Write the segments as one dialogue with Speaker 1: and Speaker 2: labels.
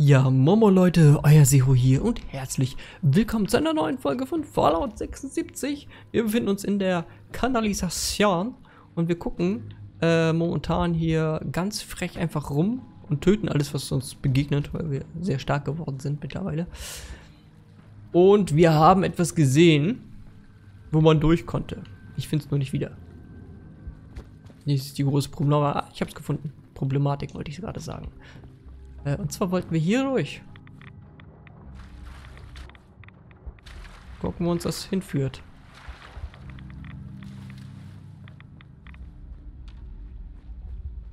Speaker 1: Ja, Momo Leute, euer Seho hier und herzlich willkommen zu einer neuen Folge von Fallout 76. Wir befinden uns in der Kanalisation und wir gucken äh, momentan hier ganz frech einfach rum und töten alles, was uns begegnet, weil wir sehr stark geworden sind mittlerweile. Und wir haben etwas gesehen, wo man durch konnte. Ich finde es nur nicht wieder. Dies ist die große Problematik. Ah, ich habe es gefunden. Problematik wollte ich gerade sagen. Äh, und zwar wollten wir hier durch. Gucken, wo uns das hinführt.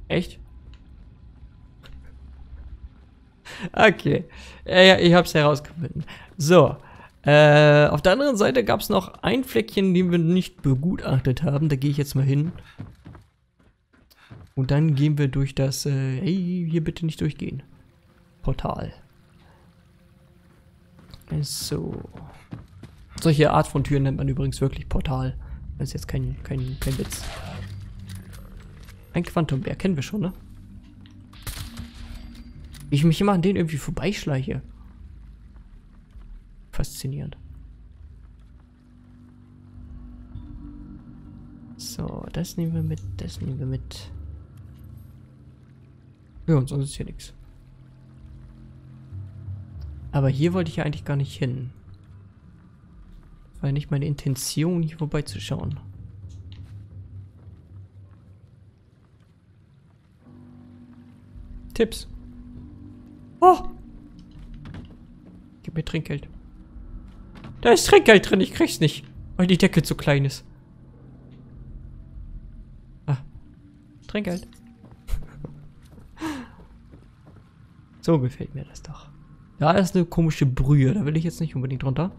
Speaker 1: Echt? Okay. Ja, ich hab's herausgefunden. So. Äh, auf der anderen Seite gab es noch ein Fleckchen, den wir nicht begutachtet haben. Da gehe ich jetzt mal hin. Und dann gehen wir durch das... Äh, hey, hier bitte nicht durchgehen. Portal. So. Solche Art von Türen nennt man übrigens wirklich Portal. Das ist jetzt kein, kein, kein Witz. Ein Quantumbär, kennen wir schon, ne? Wie ich mich immer an den irgendwie vorbeischleiche. Faszinierend. So, das nehmen wir mit, das nehmen wir mit. Ja, und sonst ist hier nichts. Aber hier wollte ich ja eigentlich gar nicht hin. War nicht meine Intention, hier vorbeizuschauen. Tipps. Oh! Gib mir Trinkgeld. Da ist Trinkgeld drin, ich krieg's nicht. Weil die Decke zu klein ist. Ah. Trinkgeld. so gefällt mir das doch. Da ist eine komische Brühe. Da will ich jetzt nicht unbedingt runter.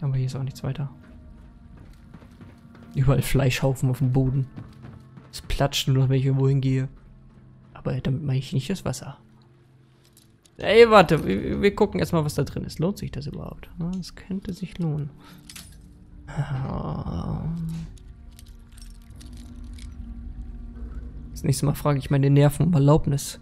Speaker 1: Aber hier ist auch nichts weiter. Überall Fleischhaufen auf dem Boden. Es platscht nur noch, wenn ich irgendwo hingehe. Aber damit mache ich nicht das Wasser. Ey, warte. Wir, wir gucken erstmal, was da drin ist. Lohnt sich das überhaupt? Das könnte sich lohnen. Das nächste Mal frage ich meine Nerven um Erlaubnis.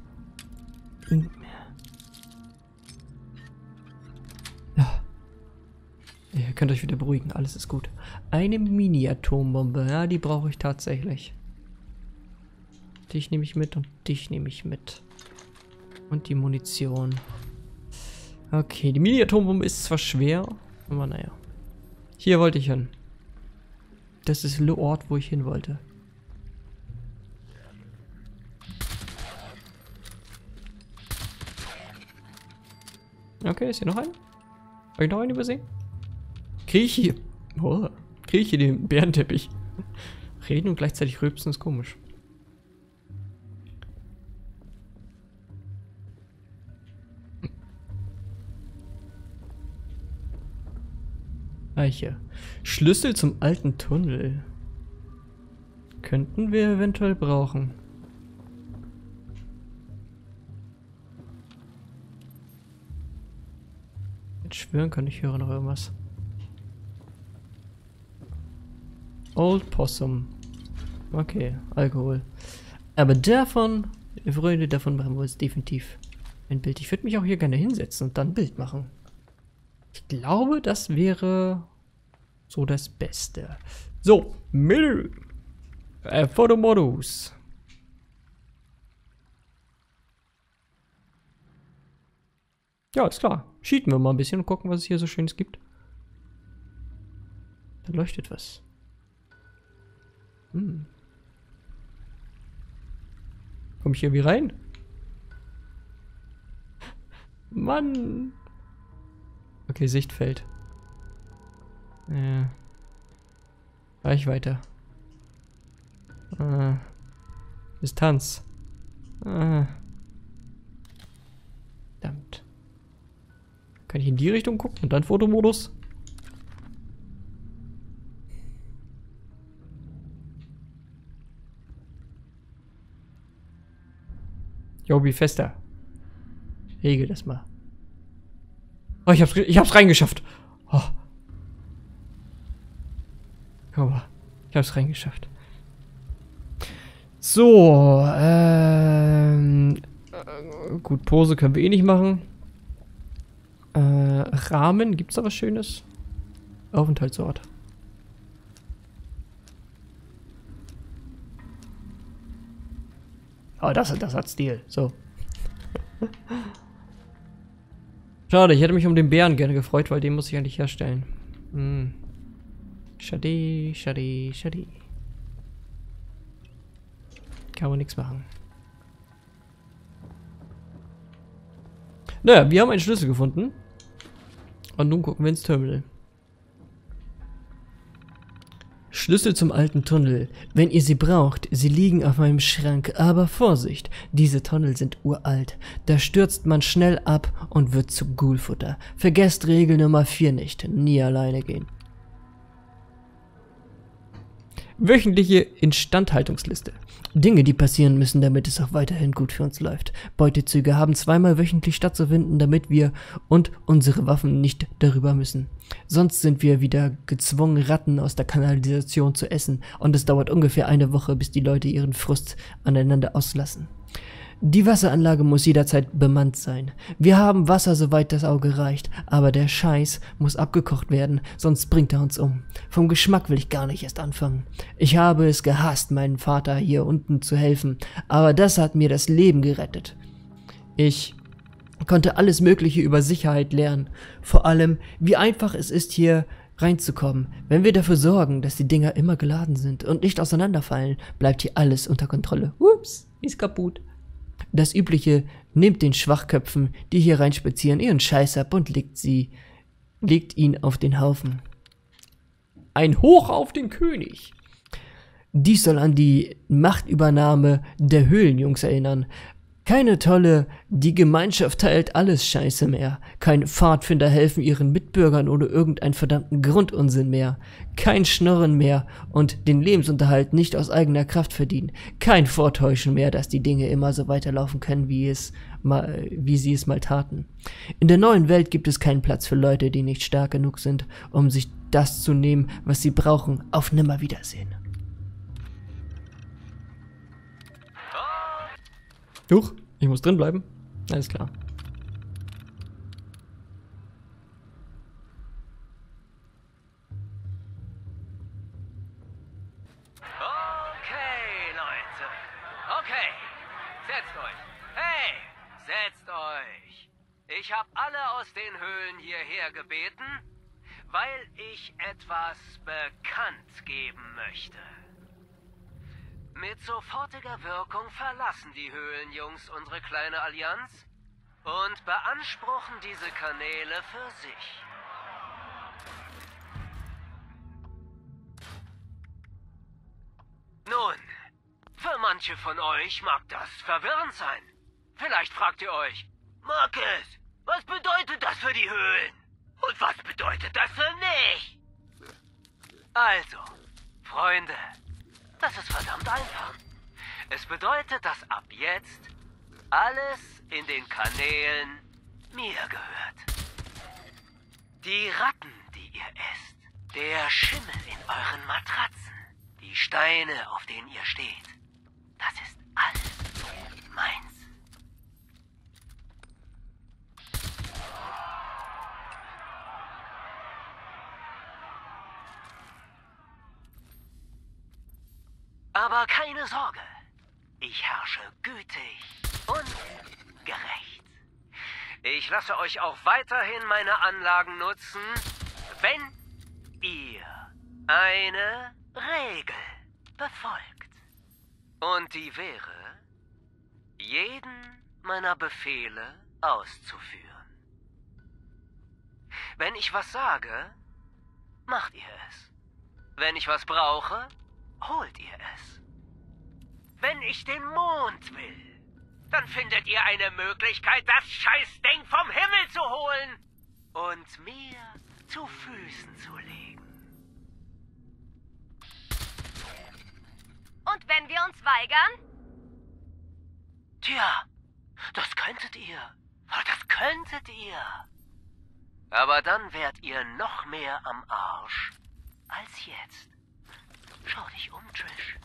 Speaker 1: Könnt euch wieder beruhigen, alles ist gut. Eine Mini-Atombombe, ja, die brauche ich tatsächlich. Dich nehme ich mit und dich nehme ich mit. Und die Munition. Okay, die Mini-Atombombe ist zwar schwer, aber naja. Hier wollte ich hin. Das ist der Ort, wo ich hin wollte. Okay, ist hier noch ein? Habe ich noch einen übersehen? Kriege ich hier... Oh, kriege ich hier den Bärenteppich? Reden und gleichzeitig rülpsen ist komisch. Eiche. Schlüssel zum alten Tunnel. Könnten wir eventuell brauchen. Jetzt schwören kann ich höre noch irgendwas. Old Possum. Okay, Alkohol. Aber davon, Freunde, davon machen wir uns definitiv ein Bild. Ich würde mich auch hier gerne hinsetzen und dann ein Bild machen. Ich glaube, das wäre so das Beste. So, Menü. Äh, Fotomodus. Ja, ist klar. Cheaten wir mal ein bisschen und gucken, was es hier so Schönes gibt. Da leuchtet was. Hm. Komm ich irgendwie rein? Mann! Okay, Sichtfeld. Ja. Reichweite. Äh. Distanz. Äh. Verdammt. Kann ich in die Richtung gucken und dann Fotomodus? Jobi, fester. Regel das mal. Oh, ich hab's, ich hab's reingeschafft. Oh. Guck mal. Ich hab's reingeschafft. So, ähm. gut, Pose können wir eh nicht machen. Äh, Rahmen, gibt's da was Schönes? Aufenthaltsort. Oh, das, das hat Stil. So. Schade, ich hätte mich um den Bären gerne gefreut, weil den muss ich eigentlich herstellen. Hm. Schade, schade, schade. Kann man nichts machen. Naja, wir haben einen Schlüssel gefunden. Und nun gucken wir ins Terminal. Schlüssel zum alten Tunnel. Wenn ihr sie braucht, sie liegen auf meinem Schrank, aber Vorsicht, diese Tunnel sind uralt. Da stürzt man schnell ab und wird zu Ghoulfutter. Vergesst Regel Nummer 4 nicht, nie alleine gehen. Wöchentliche Instandhaltungsliste. Dinge, die passieren müssen, damit es auch weiterhin gut für uns läuft. Beutezüge haben zweimal wöchentlich stattzufinden, damit wir und unsere Waffen nicht darüber müssen. Sonst sind wir wieder gezwungen, Ratten aus der Kanalisation zu essen und es dauert ungefähr eine Woche, bis die Leute ihren Frust aneinander auslassen. Die Wasseranlage muss jederzeit bemannt sein. Wir haben Wasser, soweit das Auge reicht, aber der Scheiß muss abgekocht werden, sonst bringt er uns um. Vom Geschmack will ich gar nicht erst anfangen. Ich habe es gehasst, meinem Vater hier unten zu helfen, aber das hat mir das Leben gerettet. Ich konnte alles Mögliche über Sicherheit lernen, vor allem, wie einfach es ist, hier reinzukommen. Wenn wir dafür sorgen, dass die Dinger immer geladen sind und nicht auseinanderfallen, bleibt hier alles unter Kontrolle. Ups, ist kaputt. Das übliche, nehmt den Schwachköpfen, die hier reinspazieren, ihren Scheiß ab und legt sie, legt ihn auf den Haufen. Ein Hoch auf den König! Dies soll an die Machtübernahme der Höhlenjungs erinnern, keine tolle, die Gemeinschaft teilt alles Scheiße mehr. Kein Pfadfinder helfen ihren Mitbürgern oder irgendein verdammten Grundunsinn mehr. Kein Schnorren mehr und den Lebensunterhalt nicht aus eigener Kraft verdienen. Kein Vortäuschen mehr, dass die Dinge immer so weiterlaufen können, wie es mal, wie sie es mal taten. In der neuen Welt gibt es keinen Platz für Leute, die nicht stark genug sind, um sich das zu nehmen, was sie brauchen. Auf Nimmerwiedersehen. Huch, ich muss drin bleiben. Alles klar.
Speaker 2: Okay, Leute. Okay, setzt euch. Hey, setzt euch. Ich habe alle aus den Höhlen hierher gebeten, weil ich etwas bekannt geben möchte. Mit sofortiger Wirkung verlassen die Höhlenjungs unsere kleine Allianz und beanspruchen diese Kanäle für sich. Nun, für manche von euch mag das verwirrend sein. Vielleicht fragt ihr euch, Marcus, was bedeutet das für die Höhlen? Und was bedeutet das für mich? Also, Freunde, das ist verdammt einfach. Es bedeutet, dass ab jetzt alles in den Kanälen mir gehört. Die Ratten, die ihr esst, der Schimmel in euren Matratzen, die Steine, auf denen ihr steht, das ist alles meins. Aber keine Sorge. Ich herrsche gütig und gerecht. Ich lasse euch auch weiterhin meine Anlagen nutzen, wenn ihr eine Regel befolgt. Und die wäre, jeden meiner Befehle auszuführen. Wenn ich was sage, macht ihr es. Wenn ich was brauche, holt ihr es. Wenn ich den Mond will, dann findet ihr eine Möglichkeit, das Scheißding vom Himmel zu holen und mir zu Füßen zu legen.
Speaker 3: Und wenn wir uns weigern?
Speaker 2: Tja, das könntet ihr. Das könntet ihr. Aber dann wärt ihr noch mehr am Arsch als jetzt. Schau dich um, Trish.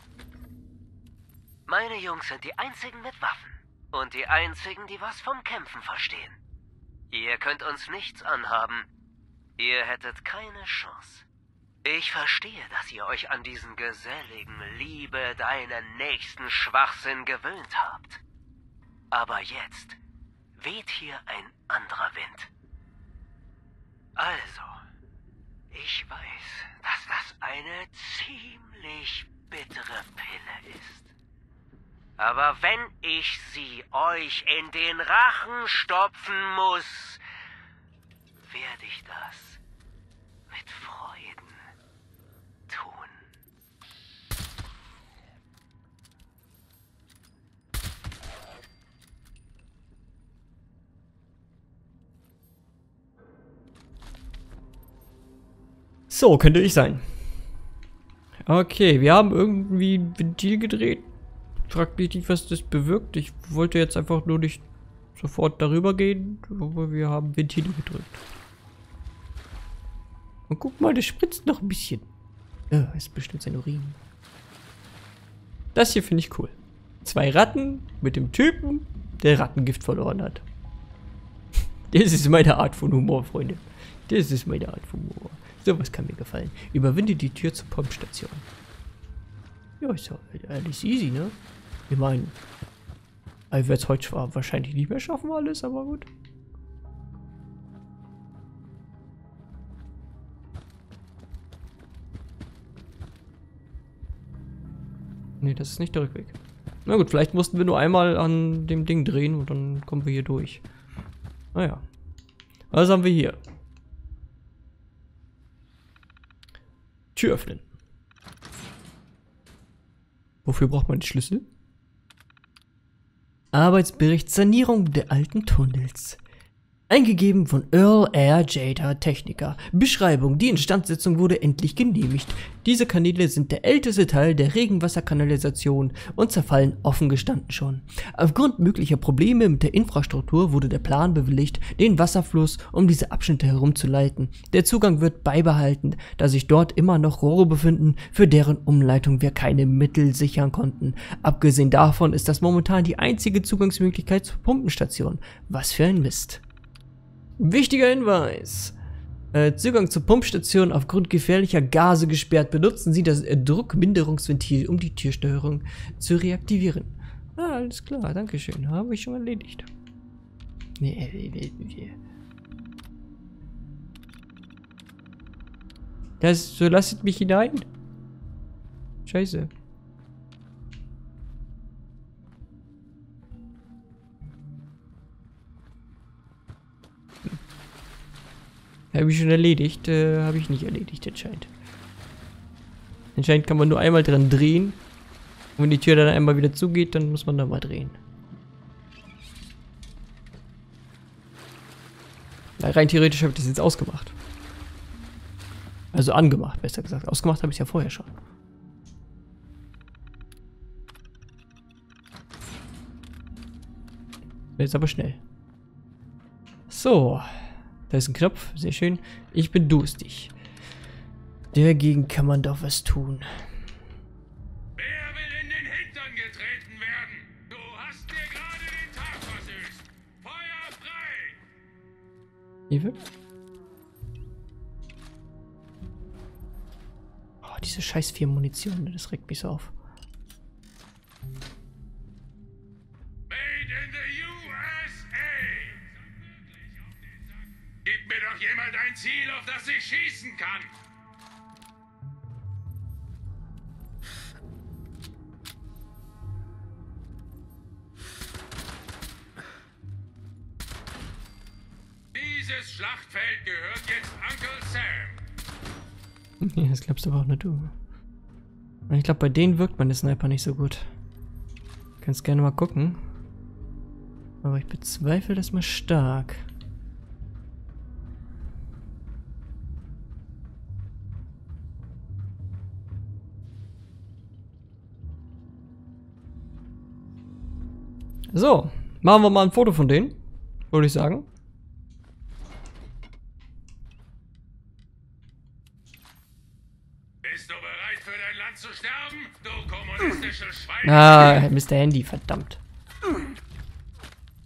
Speaker 2: Meine Jungs sind die einzigen mit Waffen. Und die einzigen, die was vom Kämpfen verstehen. Ihr könnt uns nichts anhaben. Ihr hättet keine Chance. Ich verstehe, dass ihr euch an diesen geselligen Liebe deinen nächsten Schwachsinn gewöhnt habt. Aber jetzt weht hier ein anderer Wind. Also, ich weiß, dass das eine ziemlich bittere Pille ist. Aber wenn ich sie euch in den Rachen stopfen muss, werde ich das mit Freuden
Speaker 1: So, könnte ich sein. Okay, wir haben irgendwie ein Ventil gedreht. Fragt mich nicht, was das bewirkt. Ich wollte jetzt einfach nur nicht sofort darüber gehen, aber wir haben Ventile gedrückt. Und guck mal, das spritzt noch ein bisschen. Ja, ist bestimmt sein Urin. Das hier finde ich cool. Zwei Ratten mit dem Typen, der Rattengift verloren hat. Das ist meine Art von Humor, Freunde. Das ist meine Art von Humor. Sowas kann mir gefallen. Überwinde die Tür zur Pumpstation. Ja, ist ja alles easy, ne? Ich meine, ich werde es heute wahrscheinlich nicht mehr schaffen alles, aber gut. Ne, das ist nicht der Rückweg. Na gut, vielleicht mussten wir nur einmal an dem Ding drehen und dann kommen wir hier durch. Naja. Was haben wir hier? Tür öffnen. Wofür braucht man die Schlüssel? Arbeitsbericht Sanierung der alten Tunnels. Eingegeben von Earl R. Jada, Techniker. Beschreibung. Die Instandsetzung wurde endlich genehmigt. Diese Kanäle sind der älteste Teil der Regenwasserkanalisation und zerfallen offen gestanden schon. Aufgrund möglicher Probleme mit der Infrastruktur wurde der Plan bewilligt, den Wasserfluss um diese Abschnitte herumzuleiten. Der Zugang wird beibehalten, da sich dort immer noch Rohre befinden, für deren Umleitung wir keine Mittel sichern konnten. Abgesehen davon ist das momentan die einzige Zugangsmöglichkeit zur Pumpenstation. Was für ein Mist. Wichtiger Hinweis. Äh, Zugang zur Pumpstation aufgrund gefährlicher Gase gesperrt. Benutzen Sie das äh, Druckminderungsventil, um die Türsteuerung zu reaktivieren. Ah, alles klar, danke schön. Habe ich schon erledigt. Nee, äh, äh, äh. Das, so lasst mich hinein. Scheiße. Habe ich schon erledigt. Äh, Habe ich nicht erledigt, anscheinend. Anscheinend kann man nur einmal dran drehen. Und wenn die Tür dann einmal wieder zugeht, dann muss man da mal drehen. Rein theoretisch habe ich das jetzt ausgemacht. Also angemacht, besser gesagt. Ausgemacht habe ich es ja vorher schon. Jetzt aber schnell. So. Da ist ein Knopf, sehr schön. Ich bin durstig. Dagegen kann man doch was tun.
Speaker 3: Wer will in den Hintern getreten werden? Du hast mir gerade den Tag versüßt. Feuer frei!
Speaker 1: Eve? Oh, diese scheiß vier Munition, das regt mich so
Speaker 3: auf.
Speaker 1: Glaubst aber auch nicht du. Ich glaube, bei denen wirkt meine Sniper nicht so gut. Kannst gerne mal gucken. Aber ich bezweifle das mal stark. So, machen wir mal ein Foto von denen, würde ich sagen.
Speaker 3: Bist du bereit für dein Land zu sterben, du kommunistisches Schwein?
Speaker 1: Ah, Mr. Handy, verdammt.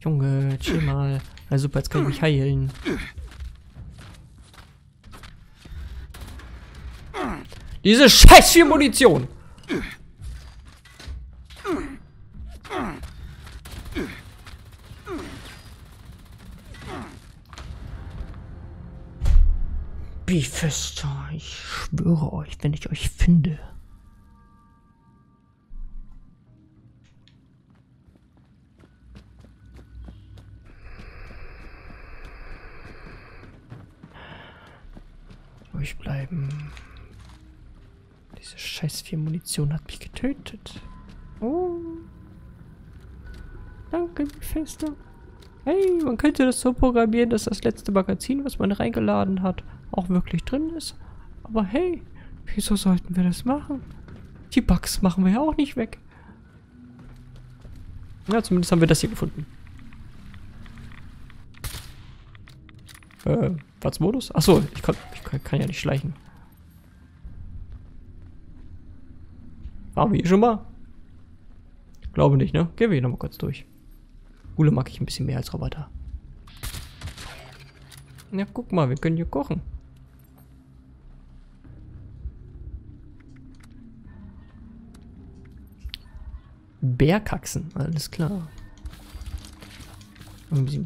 Speaker 1: Junge, chill mal. Na super, jetzt kann ich mich heilen. Diese scheiß viel Munition! Bifester, ich schwöre euch, wenn ich euch finde. Bleiben. Diese scheiß vier Munition hat mich getötet. Oh. Danke, Bifester. Hey, man könnte das so programmieren, dass das letzte Magazin, was man reingeladen hat, auch wirklich drin ist. Aber hey, wieso sollten wir das machen? Die Bugs machen wir ja auch nicht weg. Ja, zumindest haben wir das hier gefunden. Äh, Modus? Achso, ich, kann, ich kann, kann ja nicht schleichen. Waren wir hier schon mal? Glaube nicht, ne? Gehen wir hier nochmal kurz durch. Hule mag ich ein bisschen mehr als Roboter. Ja, guck mal, wir können hier kochen. Bärkaxen, alles klar. Ein bisschen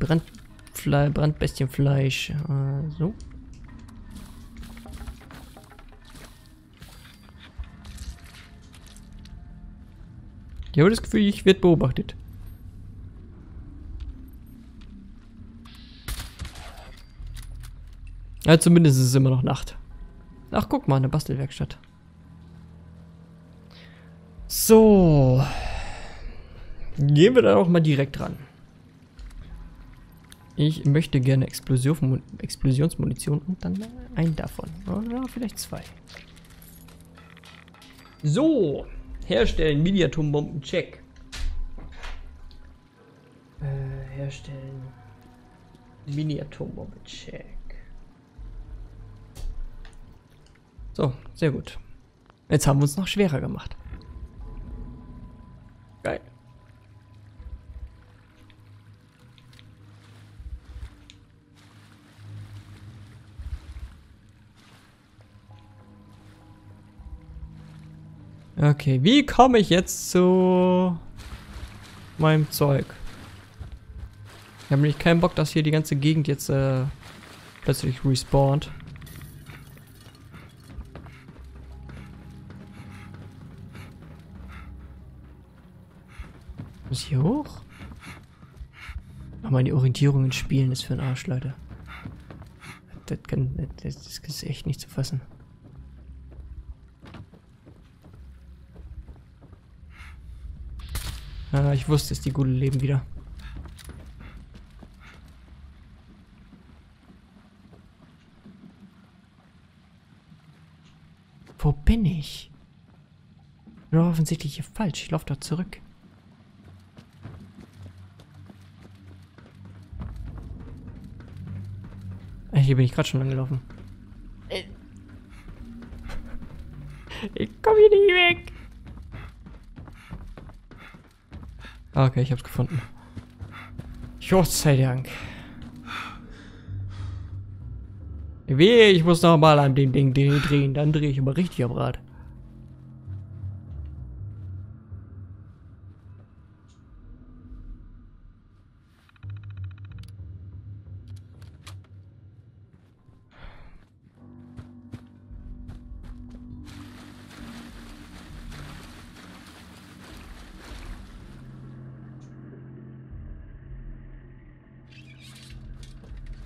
Speaker 1: Brandfle Brandbestienfleisch. Äh, so. Ich habe das Gefühl, ich werde beobachtet. Ja, zumindest ist es immer noch Nacht. Ach, guck mal, eine Bastelwerkstatt. So. Gehen wir da auch mal direkt ran. Ich möchte gerne Explosion, Explosionsmunition und dann ein davon. Oder vielleicht zwei. So. Herstellen, Mini-Atombomben, check. Äh, herstellen. Mini-Atombombe, check. So, sehr gut. Jetzt haben wir uns noch schwerer gemacht. Geil. Okay, wie komme ich jetzt zu meinem Zeug? Ich habe nämlich keinen Bock, dass hier die ganze Gegend jetzt äh, plötzlich respawnt. Muss ich hier hoch? Ach, meine Orientierung in Spielen ist für ein Arsch, Leute. Das, kann, das ist echt nicht zu fassen. Ah, ich wusste es, die gute leben wieder. Wo bin ich? Bin doch offensichtlich hier falsch. Ich laufe da zurück. Ah, hier bin ich gerade schon angelaufen. Äh. Ich komme hier nicht weg. Ah, okay, ich hab's gefunden. Gott sei Dank. Wehe, ich muss noch mal an dem Ding drehen, dann drehe ich aber richtig am Rad.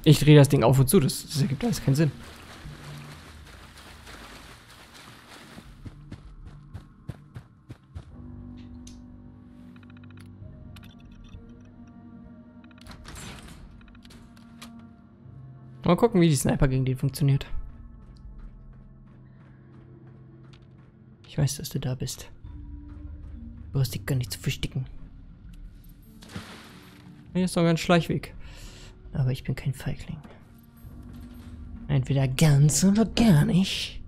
Speaker 1: Ich drehe das Ding auf und zu, das, das ergibt alles keinen Sinn. Mal gucken, wie die Sniper gegen den funktioniert. Ich weiß, dass du da bist. Du hast dich gar nicht zu verstecken. Hier ist noch ein Schleichweg. Aber ich bin kein Feigling. Entweder ganz oder gar nicht.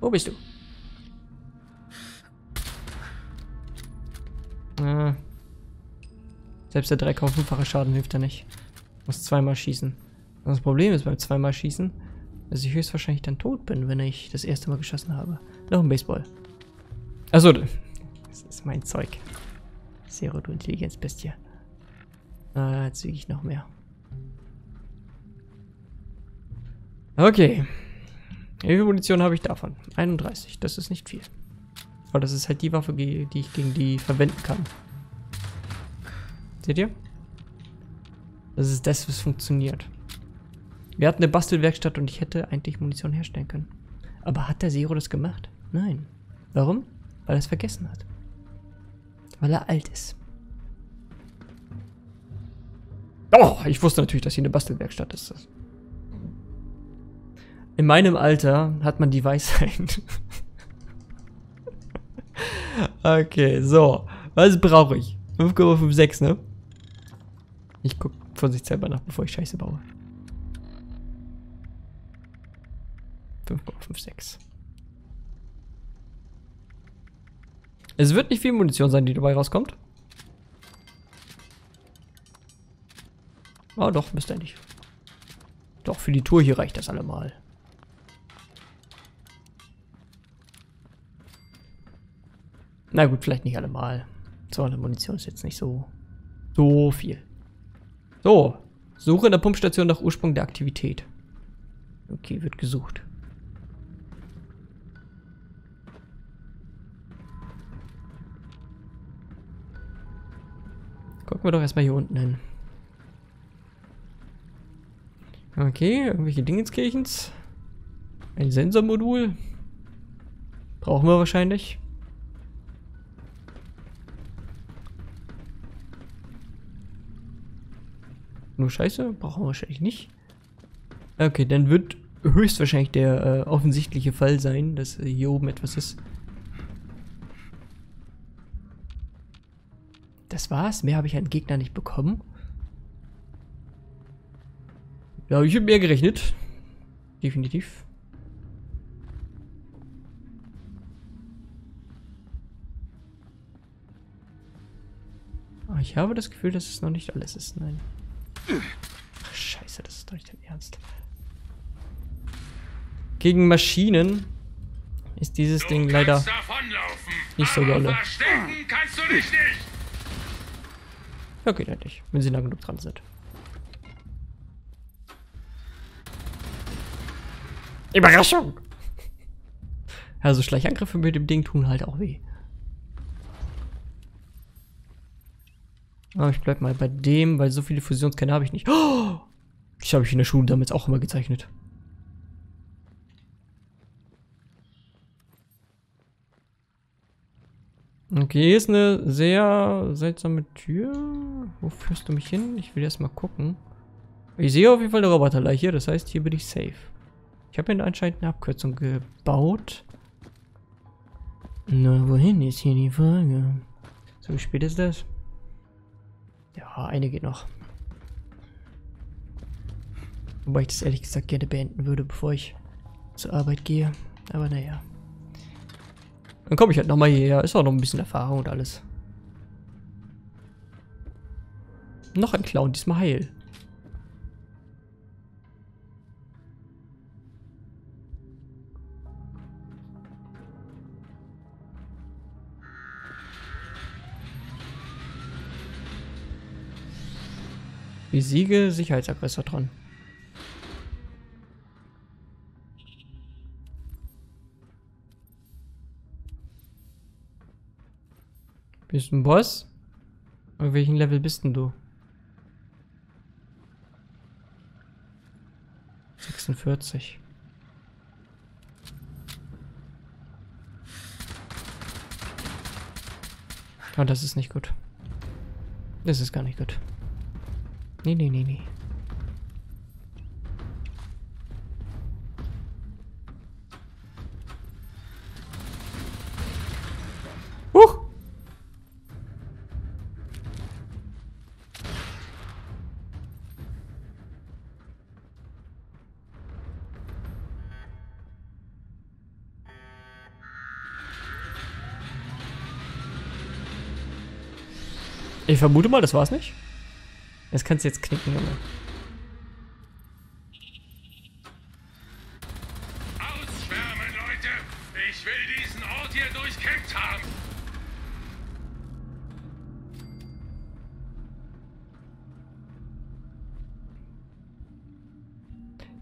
Speaker 1: Wo bist du? Ah. Selbst der 3,5-fache Schaden hilft ja nicht. Muss zweimal schießen. Das Problem ist beim zweimal schießen, dass ich höchstwahrscheinlich dann tot bin, wenn ich das erste Mal geschossen habe. Noch ein Baseball. Also, das ist mein Zeug. Zero, du Intelligenzbestie. Ah, jetzt wiege ich noch mehr. Okay. Wie viel Munition habe ich davon? 31. Das ist nicht viel. Aber das ist halt die Waffe, die ich gegen die verwenden kann. Seht ihr? Das ist das, was funktioniert. Wir hatten eine Bastelwerkstatt und ich hätte eigentlich Munition herstellen können. Aber hat der Zero das gemacht? Nein. Warum? Weil er es vergessen hat. Weil er alt ist. Oh, ich wusste natürlich, dass hier eine Bastelwerkstatt ist. In meinem Alter hat man die Weisheit. okay, so. Was brauche ich? 5,56, ne? Ich guck vorsichtshalber nach, bevor ich Scheiße baue. 5,56. Es wird nicht viel Munition sein, die dabei rauskommt. Ah, doch, müsste nicht. Doch, für die Tour hier reicht das allemal. Na gut, vielleicht nicht allemal. 200 Munition ist jetzt nicht so, so viel. So, suche in der Pumpstation nach Ursprung der Aktivität. Okay, wird gesucht. Gucken wir doch erstmal hier unten hin. Okay, irgendwelche Dingenskirchens. Ein Sensormodul. Brauchen wir wahrscheinlich. Nur Scheiße? Brauchen wir wahrscheinlich nicht. Okay, dann wird höchstwahrscheinlich der äh, offensichtliche Fall sein, dass hier oben etwas ist. Das war's? Mehr habe ich an Gegner nicht bekommen. Ja, ich habe mehr gerechnet. Definitiv. Ah, ich habe das Gefühl, dass es noch nicht alles ist. Nein. Ach, scheiße, das ist doch nicht dein Ernst. Gegen Maschinen ist dieses
Speaker 3: Du
Speaker 1: Ding leider nicht so dolle.
Speaker 3: Nicht.
Speaker 1: Ja, geht endlich, wenn sie nah genug dran sind. Überraschung! Also Schleichangriffe mit dem Ding tun halt auch weh. Aber ich bleib mal bei dem, weil so viele Fusionskerne habe ich nicht. Oh! Das habe ich in der Schule damals auch immer gezeichnet. Okay, hier ist eine sehr seltsame Tür. Wo führst du mich hin? Ich will erst mal gucken. Ich sehe auf jeden Fall eine Roboterleiche, das heißt, hier bin ich safe. Ich habe hier anscheinend eine Abkürzung gebaut. Na, wohin ist hier die Frage? So, wie spät ist das? Ja, eine geht noch. Wobei ich das ehrlich gesagt gerne beenden würde, bevor ich zur Arbeit gehe. Aber naja. Dann komme ich halt nochmal hierher. Ist auch noch ein bisschen Erfahrung und alles. Noch ein Clown, diesmal heil. Besiege Sicherheitsaggressor dran. Bist du ein Boss? Auf welchem Level bist denn du? 46. Oh, das ist nicht gut. Das ist gar nicht gut. Nee, nee, nee, nee. Huch! Ich vermute mal, das war's nicht. Das kannst du jetzt knicken, Junge.
Speaker 3: Ausschwärmen, Leute! Ich will diesen Ort hier durchkämmt haben!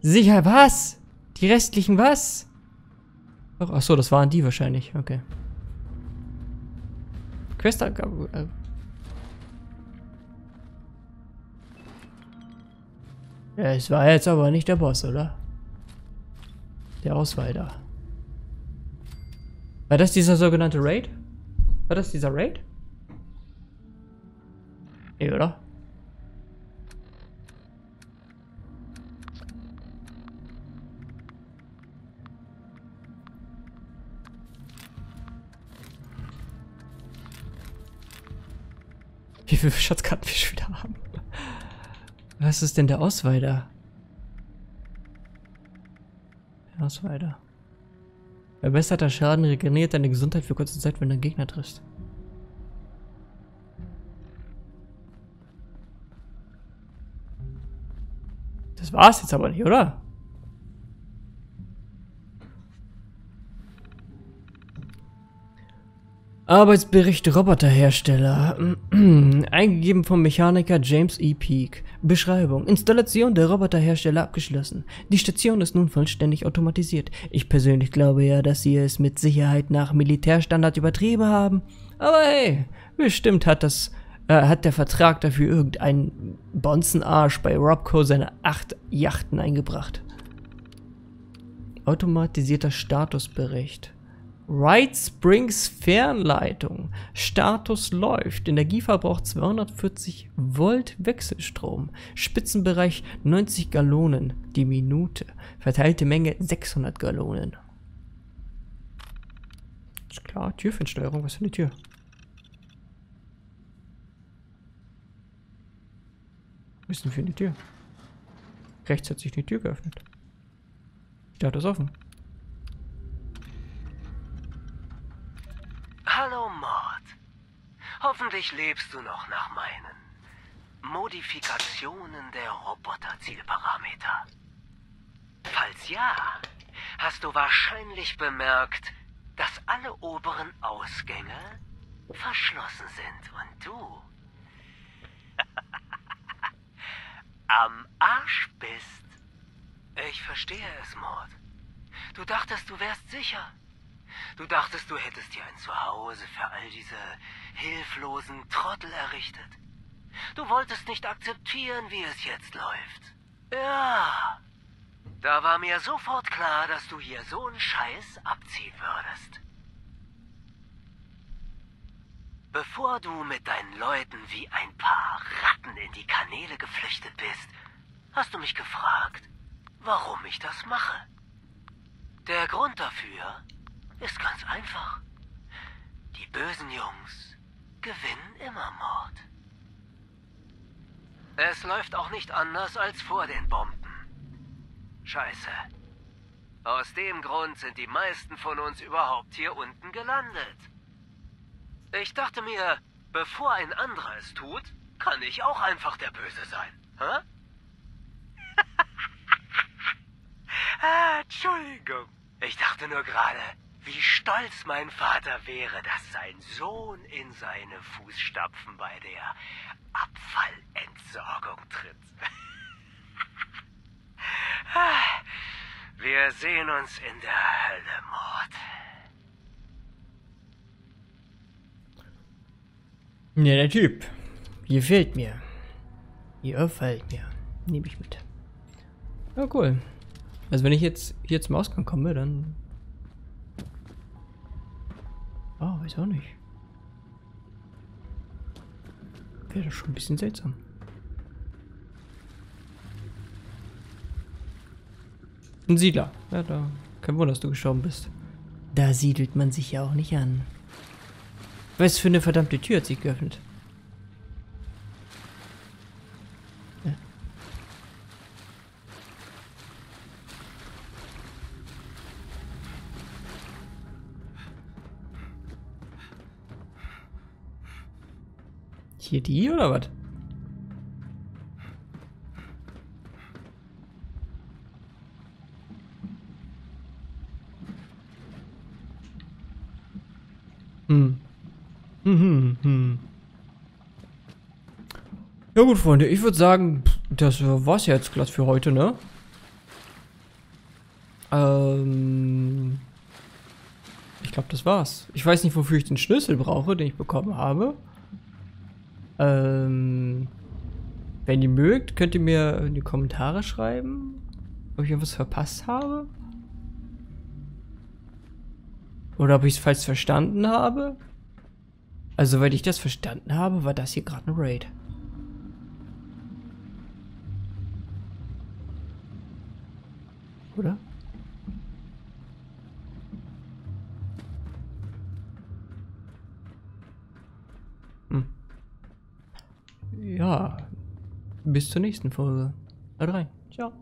Speaker 1: Sicher, was? Die restlichen was? Ach, ach so, das waren die wahrscheinlich. Okay. Quest Ja, es war jetzt aber nicht der Boss, oder? Der Ausweider. War das dieser sogenannte Raid? War das dieser Raid? Nee, oder? Wie viele Schatzkarten wir schon wieder haben. Was ist denn der Ausweider? Der Ausweider. Verbesserter Schaden regeneriert deine Gesundheit für kurze Zeit, wenn du einen Gegner triffst. Das war's jetzt aber nicht, oder? Arbeitsbericht Roboterhersteller. Eingegeben vom Mechaniker James E. Peake. Beschreibung. Installation der Roboterhersteller abgeschlossen. Die Station ist nun vollständig automatisiert. Ich persönlich glaube ja, dass sie es mit Sicherheit nach Militärstandard übertrieben haben. Aber hey, bestimmt hat das äh, hat der Vertrag dafür irgendein Bonzenarsch bei Robco seine acht Yachten eingebracht. Automatisierter Statusbericht. Wright Springs Fernleitung. Status läuft. Energieverbrauch 240 Volt Wechselstrom. Spitzenbereich 90 Gallonen die Minute. Verteilte Menge 600 Gallonen. Ist klar, Türfensteuerung. Was für eine Tür? Was ist denn für eine Tür? Rechts hat sich die Tür geöffnet. Status offen.
Speaker 2: Hallo, Mord. Hoffentlich lebst du noch nach meinen Modifikationen der Roboterzielparameter. Falls ja, hast du wahrscheinlich bemerkt, dass alle oberen Ausgänge verschlossen sind und du am Arsch bist. Ich verstehe es, Mord. Du dachtest, du wärst sicher. Du dachtest, du hättest dir ein Zuhause für all diese hilflosen Trottel errichtet. Du wolltest nicht akzeptieren, wie es jetzt läuft. Ja. Da war mir sofort klar, dass du hier so einen Scheiß abziehen würdest. Bevor du mit deinen Leuten wie ein paar Ratten in die Kanäle geflüchtet bist, hast du mich gefragt, warum ich das mache. Der Grund dafür ist ganz einfach. Die bösen Jungs gewinnen immer Mord. Es läuft auch nicht anders als vor den Bomben. Scheiße. Aus dem Grund sind die meisten von uns überhaupt hier unten gelandet. Ich dachte mir, bevor ein anderer es tut, kann ich auch einfach der Böse sein. Hä? ah, Entschuldigung. Ich dachte nur gerade, wie stolz mein Vater wäre, dass sein Sohn in seine Fußstapfen bei der Abfallentsorgung tritt. Ah, wir sehen uns in der Hölle, Mord.
Speaker 1: Ja, der Typ. Gefällt mir. Gefällt mir. Nehme ich mit. Ja, cool. Also wenn ich jetzt hier zum Ausgang komme, dann Oh, weiß auch nicht. Wäre das schon ein bisschen seltsam. Ein Siedler. Ja, da. Kein Wunder, dass du gestorben bist. Da siedelt man sich ja auch nicht an. Was für eine verdammte Tür hat sich geöffnet? Hier die oder was? Hm. Hm, hm, hm. Ja gut, Freunde, ich würde sagen, das war's jetzt glatt für heute, ne? Ähm... Ich glaube, das war's. Ich weiß nicht, wofür ich den Schlüssel brauche, den ich bekommen habe. Ähm... Wenn ihr mögt, könnt ihr mir in die Kommentare schreiben, ob ich irgendwas verpasst habe. Oder ob ich es falsch verstanden habe. Also, soweit ich das verstanden habe, war das hier gerade ein Raid. Oder? Bis zur nächsten Folge. Haut rein. Ciao.